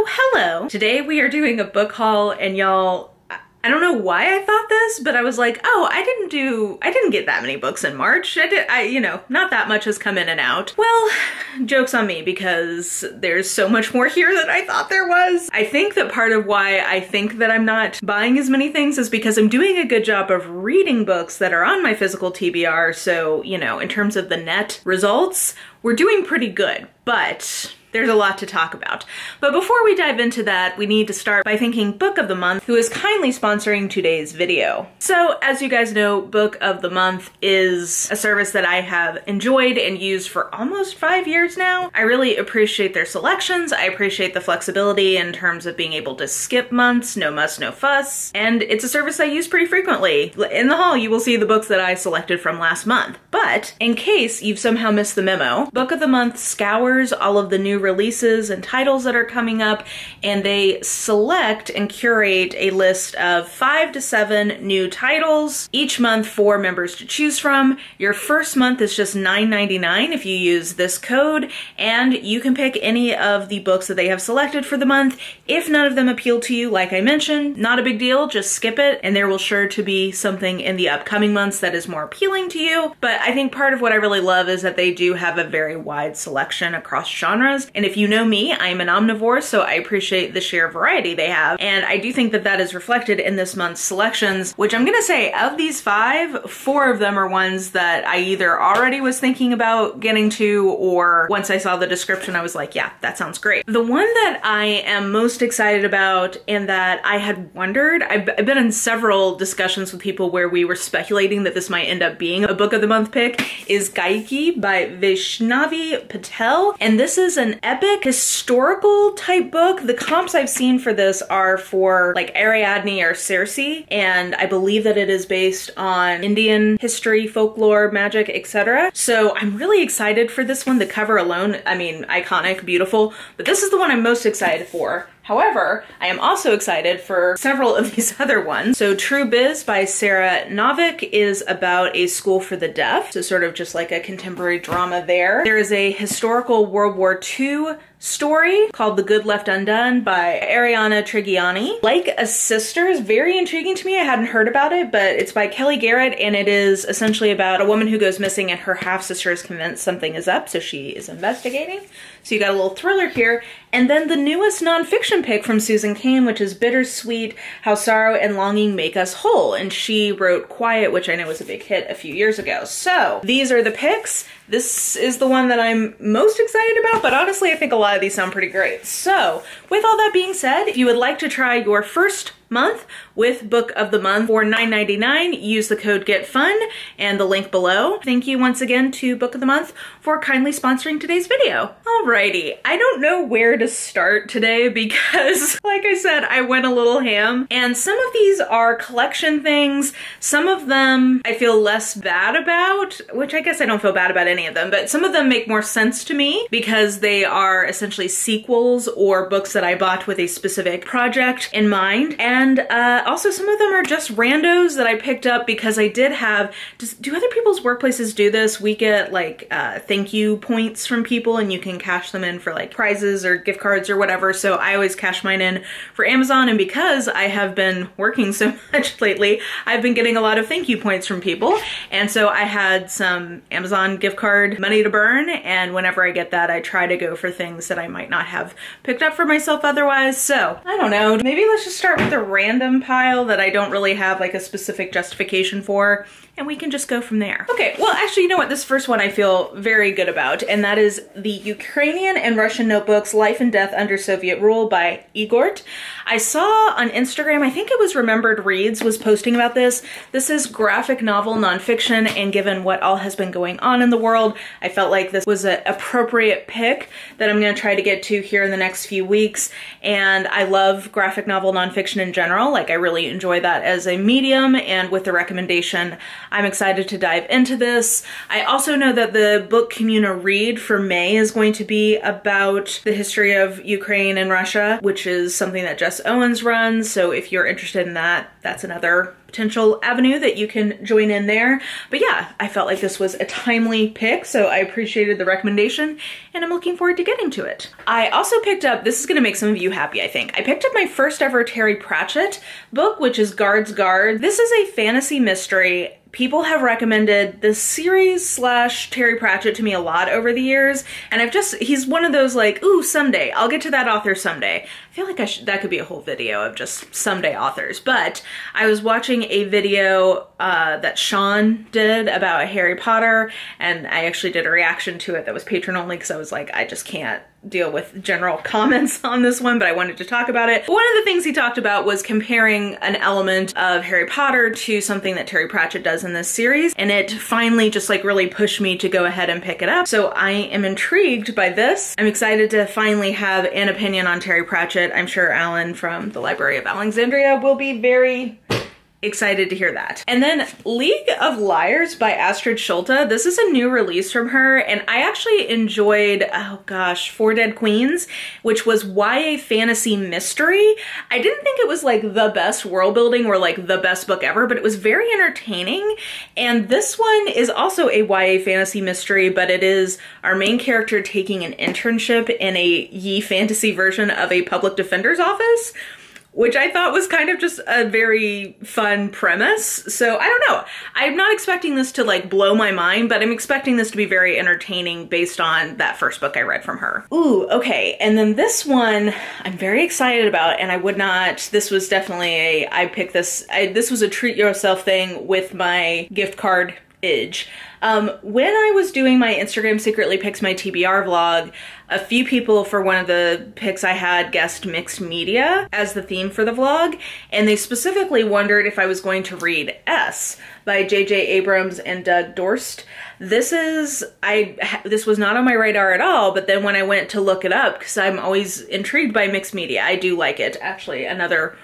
Oh, hello. Today we are doing a book haul and y'all, I don't know why I thought this, but I was like, oh, I didn't do, I didn't get that many books in March. I did, I, you know, not that much has come in and out. Well, joke's on me because there's so much more here than I thought there was. I think that part of why I think that I'm not buying as many things is because I'm doing a good job of reading books that are on my physical TBR. So, you know, in terms of the net results, we're doing pretty good, but there's a lot to talk about. But before we dive into that, we need to start by thanking Book of the Month, who is kindly sponsoring today's video. So, as you guys know, Book of the Month is a service that I have enjoyed and used for almost five years now. I really appreciate their selections. I appreciate the flexibility in terms of being able to skip months, no muss, no fuss. And it's a service I use pretty frequently. In the haul, you will see the books that I selected from last month. But in case you've somehow missed the memo, Book of the Month scours all of the new releases and titles that are coming up, and they select and curate a list of five to seven new titles each month for members to choose from. Your first month is just $9.99 if you use this code, and you can pick any of the books that they have selected for the month. If none of them appeal to you, like I mentioned, not a big deal, just skip it, and there will sure to be something in the upcoming months that is more appealing to you. But I think part of what I really love is that they do have a very wide selection across genres, and if you know me, I'm an omnivore, so I appreciate the sheer variety they have. And I do think that that is reflected in this month's selections, which I'm gonna say of these five, four of them are ones that I either already was thinking about getting to or once I saw the description, I was like, yeah, that sounds great. The one that I am most excited about and that I had wondered, I've, I've been in several discussions with people where we were speculating that this might end up being a book of the month pick, is Kaikeyi by Vaishnavi Patel. And this is an epic historical type book. The comps I've seen for this are for like Ariadne or Circe, and I believe that it is based on Indian history, folklore, magic, etc. So I'm really excited for this one. The cover alone, I mean, iconic, beautiful, but this is the one I'm most excited for. However, I am also excited for several of these other ones. So True Biz by Sara Nović is about a school for the deaf. So sort of just like a contemporary drama there. There is a historical World War II story called The Good Left Undone by Ariana Trigiani. Like a Sister is very intriguing to me. I hadn't heard about it, but it's by Kellye Garrett and it is essentially about a woman who goes missing and her half sister is convinced something is up, so she is investigating. So you got a little thriller here. And then the newest nonfiction pick from Susan Cain, which is Bittersweet How Sorrow and Longing Make Us Whole. And she wrote Quiet, which I know was a big hit a few years ago. So these are the picks. This is the one that I'm most excited about, but honestly, I think a lot of these sound pretty great. So with all that being said, if you would like to try your first month with Book of the Month for $9.99. Use the code GETFUN and the link below. Thank you once again to Book of the Month for kindly sponsoring today's video. Alrighty, I don't know where to start today because, like I said, I went a little ham and some of these are collection things. Some of them I feel less bad about, which I guess I don't feel bad about any of them, but some of them make more sense to me because they are essentially sequels or books that I bought with a specific project in mind. And and uh, also some of them are just randos that I picked up because I did have, does, do other people's workplaces do this? We get like uh, thank you points from people and you can cash them in for like prizes or gift cards or whatever. So I always cash mine in for Amazon. And because I have been working so much lately, I've been getting a lot of thank you points from people. And so I had some Amazon gift card money to burn. And whenever I get that, I try to go for things that I might not have picked up for myself otherwise. So I don't know, maybe let's just start with the random pile that I don't really have like a specific justification for and we can just go from there. Okay, well actually you know what, this first one I feel very good about and that is the Ukrainian and Russian Notebooks Life and Death Under Soviet Rule by Igort. I saw on Instagram, I think it was Remembered Reads was posting about this. This is graphic novel nonfiction and given what all has been going on in the world, I felt like this was an appropriate pick that I'm gonna try to get to here in the next few weeks and I love graphic novel nonfiction in general, like I really enjoy that as a medium and with the recommendation I'm excited to dive into this. I also know that the book Comuna Read for May is going to be about the history of Ukraine and Russia, which is something that Jess Owens runs. So if you're interested in that, that's another potential avenue that you can join in there. But yeah, I felt like this was a timely pick, so I appreciated the recommendation and I'm looking forward to getting to it. I also picked up, this is gonna make some of you happy, I think. I picked up my first ever Terry Pratchett book, which is Guards Guard. This is a fantasy mystery people have recommended this series slash Terry Pratchett to me a lot over the years, and I've just, he's one of those like, ooh, someday, I'll get to that author someday. I feel like I should, that could be a whole video of just someday authors, but I was watching a video uh, that Sean did about Harry Potter, and I actually did a reaction to it that was Patreon only because I was like, I just can't deal with general comments on this one, but I wanted to talk about it. One of the things he talked about was comparing an element of Harry Potter to something that Terry Pratchett does in this series, and it finally just like really pushed me to go ahead and pick it up. So I am intrigued by this. I'm excited to finally have an opinion on Terry Pratchett. I'm sure Alan from the Library of Alexandria will be very excited to hear that. And then League of Liars by Astrid Scholte. This is a new release from her and I actually enjoyed, oh gosh, Four Dead Queens, which was YA fantasy mystery. I didn't think it was like the best world building or like the best book ever, but it was very entertaining. And this one is also a YA fantasy mystery, but it is our main character taking an internship in a YA fantasy version of a public defender's office which I thought was kind of just a very fun premise. So I don't know. I'm not expecting this to like blow my mind, but I'm expecting this to be very entertaining based on that first book I read from her. Ooh, okay. And then this one I'm very excited about and I would not, this was definitely a, I picked this, I, this was a treat yourself thing with my gift card age. Um, when I was doing my Instagram secretly picks my TBR vlog, a few people for one of the picks I had guessed mixed media as the theme for the vlog, and they specifically wondered if I was going to read S by J.J. Abrams and Doug Dorst. This is, I, this was not on my radar at all, but then when I went to look it up, because I'm always intrigued by mixed media, I do like it. Actually, another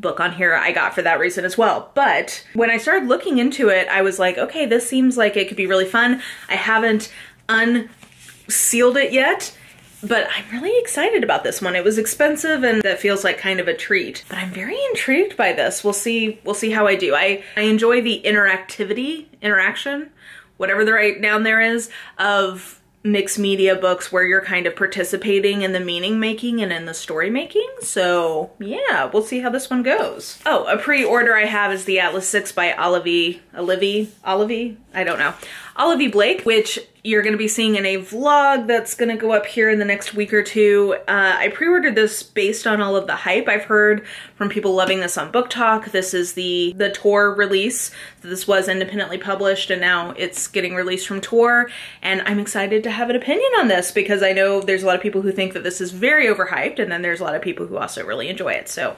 book on here I got for that reason as well. But when I started looking into it, I was like, okay, this seems like it could be really fun. I haven't unsealed it yet, but I'm really excited about this one. It was expensive and that feels like kind of a treat, but I'm very intrigued by this. We'll see, we'll see how I do. I, I enjoy the interactivity, interaction, whatever the right noun there is, of mixed media books where you're kind of participating in the meaning making and in the story making. So yeah, we'll see how this one goes. Oh, a pre-order I have is the Atlas 6 by Olivie, Olivie, Olivie? I don't know. Olivie Blake, which you're going to be seeing in a vlog that's going to go up here in the next week or two. Uh, I pre-ordered this based on all of the hype I've heard from people loving this on BookTok. This is the, the Tor release. This was independently published and now it's getting released from Tor. And I'm excited to have an opinion on this because I know there's a lot of people who think that this is very overhyped and then there's a lot of people who also really enjoy it. So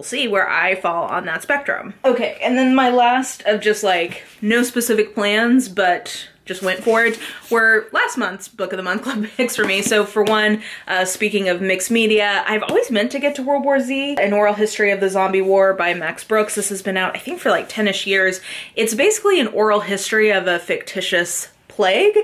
we'll see where I fall on that spectrum. Okay, and then my last of just like no specific plans, but just went for it were last month's book of the month club picks for me. So for one, uh, speaking of mixed media, I've always meant to get to World War Z, an oral history of the zombie war by Max Brooks. This has been out, I think for like 10ish years. It's basically an oral history of a fictitious plague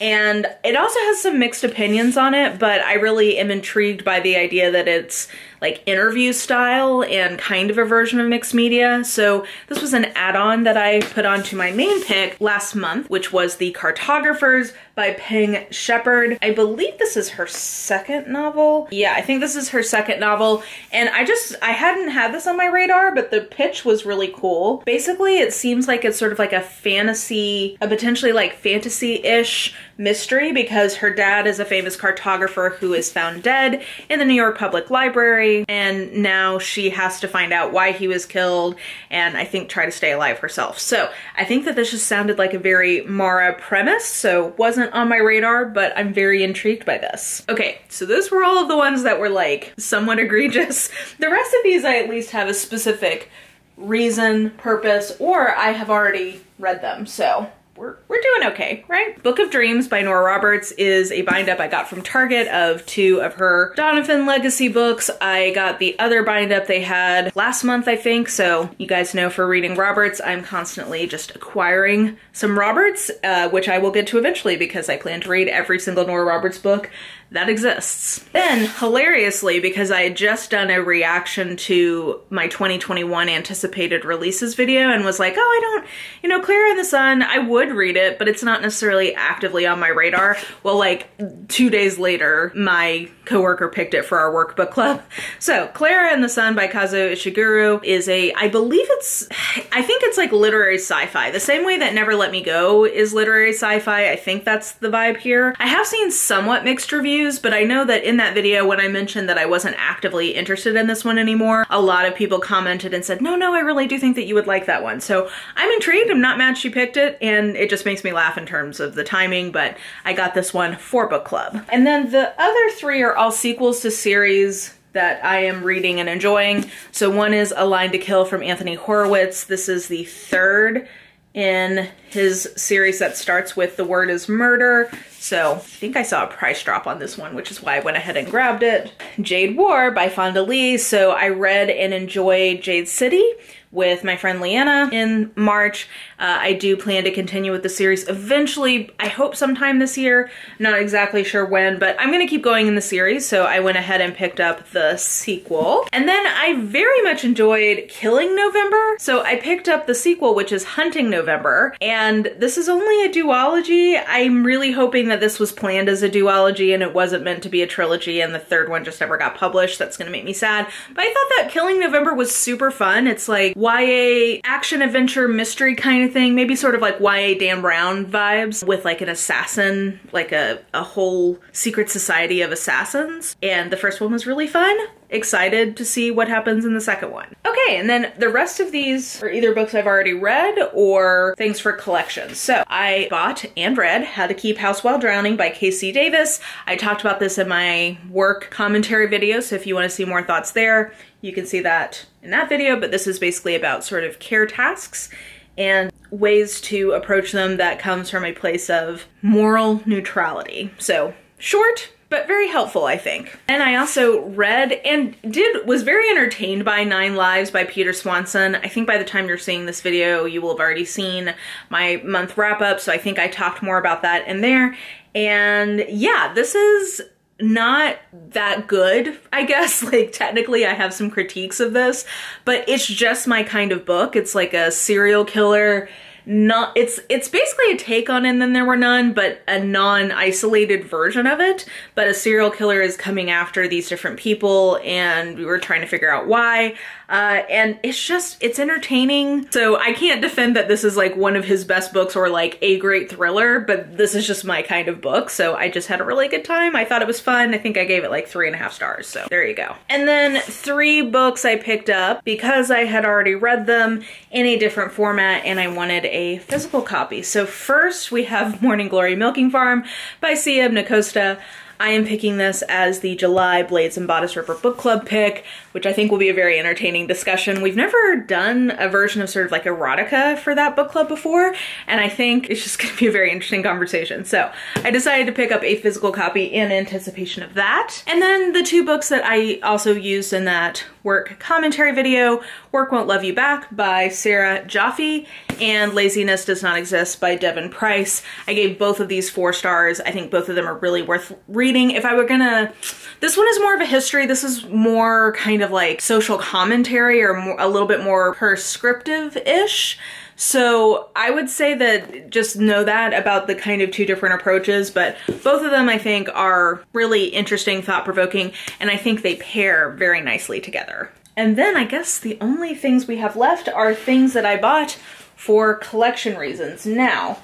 and it also has some mixed opinions on it, but I really am intrigued by the idea that it's like interview style and kind of a version of mixed media. So this was an add-on that I put onto my main pick last month, which was The Cartographers by Peng Shepherd. I believe this is her second novel. Yeah, I think this is her second novel. And I just, I hadn't had this on my radar, but the pitch was really cool. Basically, it seems like it's sort of like a fantasy, a potentially like fantasy-ish mystery because her dad is a famous cartographer who is found dead in the New York Public Library and now she has to find out why he was killed and I think try to stay alive herself. So I think that this just sounded like a very Mara premise so wasn't on my radar, but I'm very intrigued by this. Okay, so those were all of the ones that were like somewhat egregious. The rest of these I at least have a specific reason, purpose, or I have already read them, so we're, we're doing okay, right? Book of Dreams by Nora Roberts is a bind up I got from Target of two of her Donovan Legacy books. I got the other bind up they had last month, I think. So you guys know for reading Roberts, I'm constantly just acquiring some Roberts, uh, which I will get to eventually because I plan to read every single Nora Roberts book that exists. Then, hilariously, because I had just done a reaction to my 2021 anticipated releases video and was like, oh, I don't, you know, Klara in the Sun, I would read it, but it's not necessarily actively on my radar. Well, like two days later, my coworker picked it for our workbook club. So, Klara in the Sun by Kazuo Ishiguro is a, I believe it's, I think it's like literary sci-fi. The same way that Never Let Me Go is literary sci-fi. I think that's the vibe here. I have seen somewhat mixed reviews, but I know that in that video when I mentioned that I wasn't actively interested in this one anymore, a lot of people commented and said, no, no, I really do think that you would like that one. So I'm intrigued. I'm not mad she picked it, and it just makes me laugh in terms of the timing, but I got this one for book club. And then the other three are all sequels to series that I am reading and enjoying. So one is A Line to Kill from Anthony Horowitz. This is the third in his series that starts with The Word is Murder. So I think I saw a price drop on this one, which is why I went ahead and grabbed it. Jade War by Fonda Lee. So I read and enjoyed Jade City with my friend Leanna in March. Uh, I do plan to continue with the series eventually, I hope sometime this year. Not exactly sure when, but I'm gonna keep going in the series, so I went ahead and picked up the sequel. And then I very much enjoyed Killing November, so I picked up the sequel, which is Hunting November, and this is only a duology. I'm really hoping that this was planned as a duology and it wasn't meant to be a trilogy and the third one just never got published. That's gonna make me sad. But I thought that Killing November was super fun. It's like YA action adventure mystery kind of thing, maybe sort of like YA Dan Brown vibes with like an assassin, like a, a whole secret society of assassins. And the first one was really fun. Excited to see what happens in the second one. Okay, and then the rest of these are either books I've already read or things for collections. So I bought and read How to Keep House While Drowning by KC Davis. I talked about this in my work commentary video, so if you want to see more thoughts there, you can see that in that video, but this is basically about sort of care tasks and ways to approach them that comes from a place of moral neutrality. So short, but very helpful, I think. And I also read and did was very entertained by Nine Lives by Peter Swanson. I think by the time you're seeing this video, you will have already seen my month wrap up, so I think I talked more about that in there. And yeah, this is not that good, I guess. Like, technically, I have some critiques of this, but it's just my kind of book. It's like a serial killer not it's it's basically a take on and then there were none but a non-isolated version of it. But a serial killer is coming after these different people and we were trying to figure out why uh, and it's just it's entertaining so i can't defend that this is like one of his best books or like a great thriller but this is just my kind of book so i just had a really good time i thought it was fun i think i gave it like three and a half stars so there you go and then three books i picked up because i had already read them in a different format and i wanted a physical copy. So first we have Morning Glory Milking Farm by C.M. Nascosta. I am picking this as the July Blades and Bodice Ripper Book Club pick, which I think will be a very entertaining discussion. We've never done a version of sort of like erotica for that book club before, and I think it's just gonna be a very interesting conversation. So I decided to pick up a physical copy in anticipation of that. And then the two books that I also used in that work commentary video, Work Won't Love You Back by Sarah Jaffe and Laziness Does Not Exist by Devon Price. I gave both of these four stars. I think both of them are really worth reading. If I were gonna, this one is more of a history. This is more kind of like social commentary or more, a little bit more prescriptive-ish. So I would say that just know that about the kind of two different approaches, but both of them I think are really interesting, thought-provoking, and I think they pair very nicely together. And then I guess the only things we have left are things that I bought for collection reasons. Now,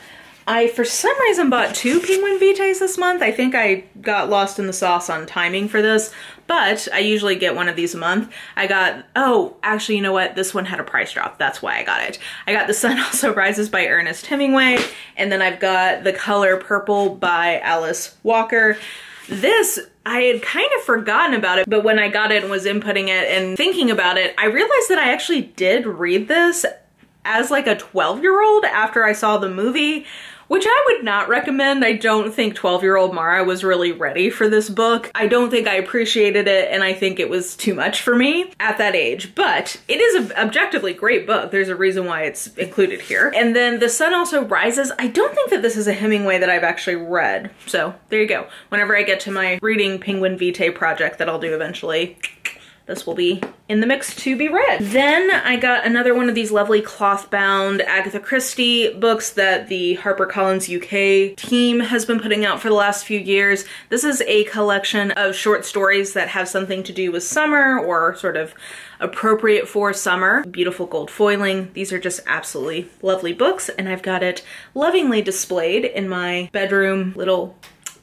I, for some reason, bought two Penguin Vitaes this month. I think I got lost in the sauce on timing for this, but I usually get one of these a month. I got, oh, actually, you know what? This one had a price drop. That's why I got it. I got The Sun Also Rises by Ernest Hemingway, and then I've got The Color Purple by Alice Walker. This I had kind of forgotten about it, but when I got it and was inputting it and thinking about it, I realized that I actually did read this as like a 12 year old after I saw the movie which I would not recommend. I don't think 12 year old Mara was really ready for this book. I don't think I appreciated it and I think it was too much for me at that age, but it is an objectively great book. There's a reason why it's included here. And then The Sun Also Rises. I don't think that this is a Hemingway that I've actually read. So there you go. Whenever I get to my reading Penguin Vitae project that I'll do eventually, this will be in the mix to be read. Then I got another one of these lovely cloth bound Agatha Christie books that the HarperCollins UK team has been putting out for the last few years. This is a collection of short stories that have something to do with summer or sort of appropriate for summer. Beautiful gold foiling. These are just absolutely lovely books and I've got it lovingly displayed in my bedroom little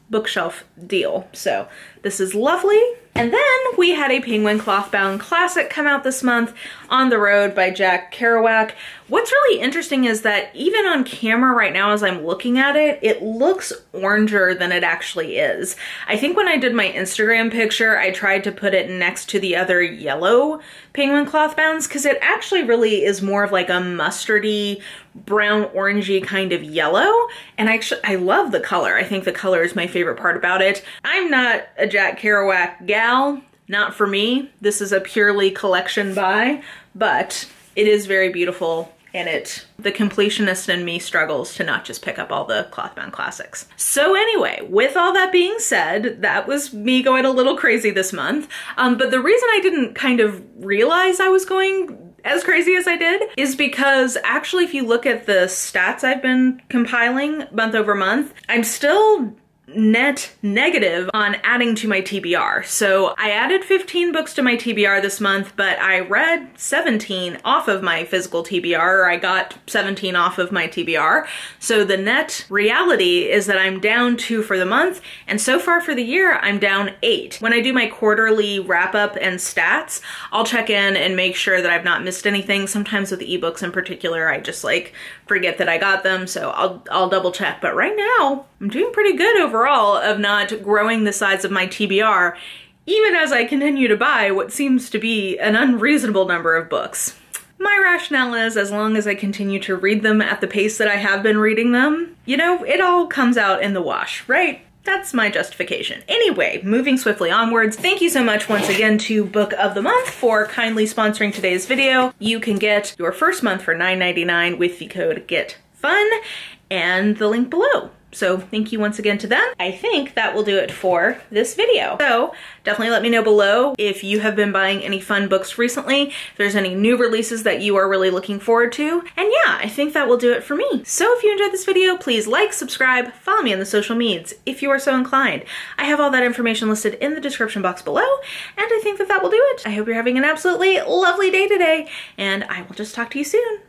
bookshelf deal. So this is lovely. And then we had a Penguin Clothbound Classic come out this month, On the Road by Jack Kerouac. What's really interesting is that even on camera right now as I'm looking at it, it looks oranger than it actually is. I think when I did my Instagram picture, I tried to put it next to the other yellow Penguin Clothbounds because it actually really is more of like a mustardy, brown orangey kind of yellow. And I actually, I love the color. I think the color is my favorite part about it. I'm not a Jack Kerouac gal, not for me. This is a purely collection buy, but it is very beautiful and it the completionist in me struggles to not just pick up all the clothbound classics. So anyway, with all that being said, that was me going a little crazy this month. Um, but the reason I didn't kind of realize I was going as crazy as I did is because actually if you look at the stats I've been compiling month over month, I'm still net negative on adding to my TBR. So I added 15 books to my TBR this month, but I read 17 off of my physical TBR, or I got 17 off of my TBR. So the net reality is that I'm down two for the month, and so far for the year, I'm down eight. When I do my quarterly wrap up and stats, I'll check in and make sure that I've not missed anything. Sometimes with ebooks in particular, I just like forget that I got them, so I'll, I'll double check. But right now, I'm doing pretty good overall of not growing the size of my TBR, even as I continue to buy what seems to be an unreasonable number of books. My rationale is as long as I continue to read them at the pace that I have been reading them, you know, it all comes out in the wash, right? That's my justification. Anyway, moving swiftly onwards, thank you so much once again to Book of the Month for kindly sponsoring today's video. You can get your first month for $9.99 with the code GETFUN and the link below. So thank you once again to them. I think that will do it for this video. So definitely let me know below if you have been buying any fun books recently, if there's any new releases that you are really looking forward to. And yeah, I think that will do it for me. So if you enjoyed this video, please like, subscribe, follow me on the social medias if you are so inclined. I have all that information listed in the description box below, and I think that that will do it. I hope you're having an absolutely lovely day today, and I will just talk to you soon.